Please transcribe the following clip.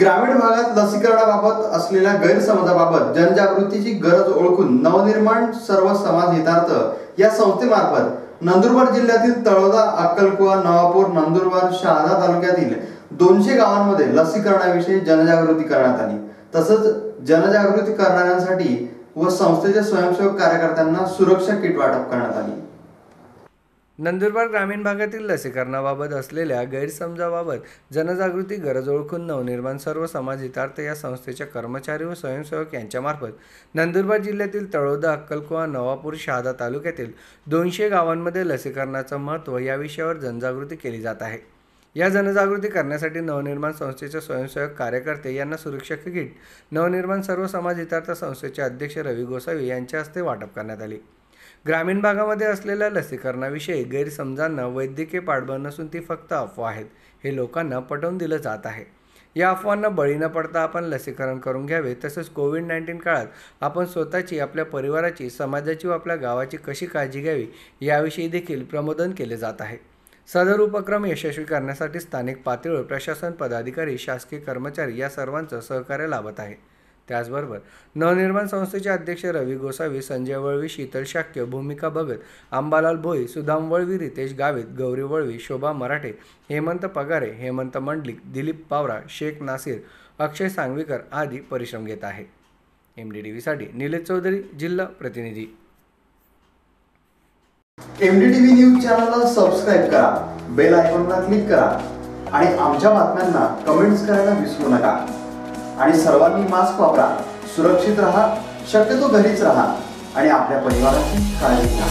ग्रामीण भागात लसीकरणाबाबत असलेल्या गैरसमजाबाबत जनजागृतीची गरज ओळखून नवनिर्माण सर्व समाज हितार्थ या संस्थेमार्फत नंदुरबार जिल्ह्यातील तळोदा अक्कलकुवा नवापूर नंदुरबार शहादा तालुक्यातील दोनशे गावांमध्ये लसीकरणाविषयी जनजागृती करण्यात आली. तसंच जनजागृती करणाऱ्यांसाठी व संस्थेच्या स्वयंसेवक कार्यकर्त्यांना सुरक्षा किट वाटप करण्यात आली. नंदुरबार ग्रामीण भागातील लसीकरणाबाबत असलेल्या गैरसमजाबाबत जनजागृती गरज ओळखून नवनिर्माण सर्व समाज हितार्थ या संस्थेच्या कर्मचारी व स्वयंसेवक यांच्यामार्फत नंदुरबार जिल्ह्यातील तळोदा अक्कलकुवा नवापूर शहादा तालुक्यातील दोनशे गावांमध्ये लसीकरणाचं महत्त्व या विषयावर जनजागृती केली जात आहे. या जनजागृती करण्यासाठी नवनिर्माण संस्थेचे स्वयंसेवक कार्यकर्ते यांना सुरक्षा किट नवनिर्माण सर्व समाज हितार्थ संस्थेचे अध्यक्ष रवी गोसावी यांच्या हस्ते वाटप करण्यात आली. ग्रामीण भागामध्ये असलेल्या लसीकरणाविषयी गैरसमजांना वैद्यकीय पाठबळ नसून ती फक्त अफवा आहेत हे लोकांना पटवून दिलं जात आहे. या अफवांना बळी न पडता आपण लसीकरण करून घ्यावे तसेच कोविड नाईन्टीन काळात आपण स्वतःची आपल्या परिवाराची समाजाची व आपल्या गावाची कशी काळजी घ्यावी याविषयी देखील प्रमोदन केले जात आहे. सदर उपक्रम यशस्वी करण्यासाठी स्थानिक पातळीवर प्रशासन पदाधिकारी शासकीय कर्मचारी या सर्वांचं सहकार्य लाभत आहे. त्याचबरोबर नवनिर्माण संस्थेचे अध्यक्ष रवी गोसावी संजय वळवी शीतल शाक्य भूमिका भगत अंबालाल भोई सुदाम वळवी रितेश गावित गौरी वळवी शोभा मराठे हेमंत पगारे हेमंत मंडलिक दिलीप पावरा शेख नासिर अक्षय सांगवीकर आदी परिश्रम घेत आहे. एम डी टी व्हीसाठी निलेश चौधरी जिल्हा प्रतिनिधी. एमडीटीव्ही न्यूज चॅनलला सबस्क्राईब करा बेल आयकॉनला क्लिक करा आणि आमच्या बातम्यांना कमेंट्स करायला विसरू नका. आणि सर्वांनी मास्क वापरा सुरक्षित राहा शक्यतो घरीच राहा आणि आपल्या परिवाराची काळजी घ्या.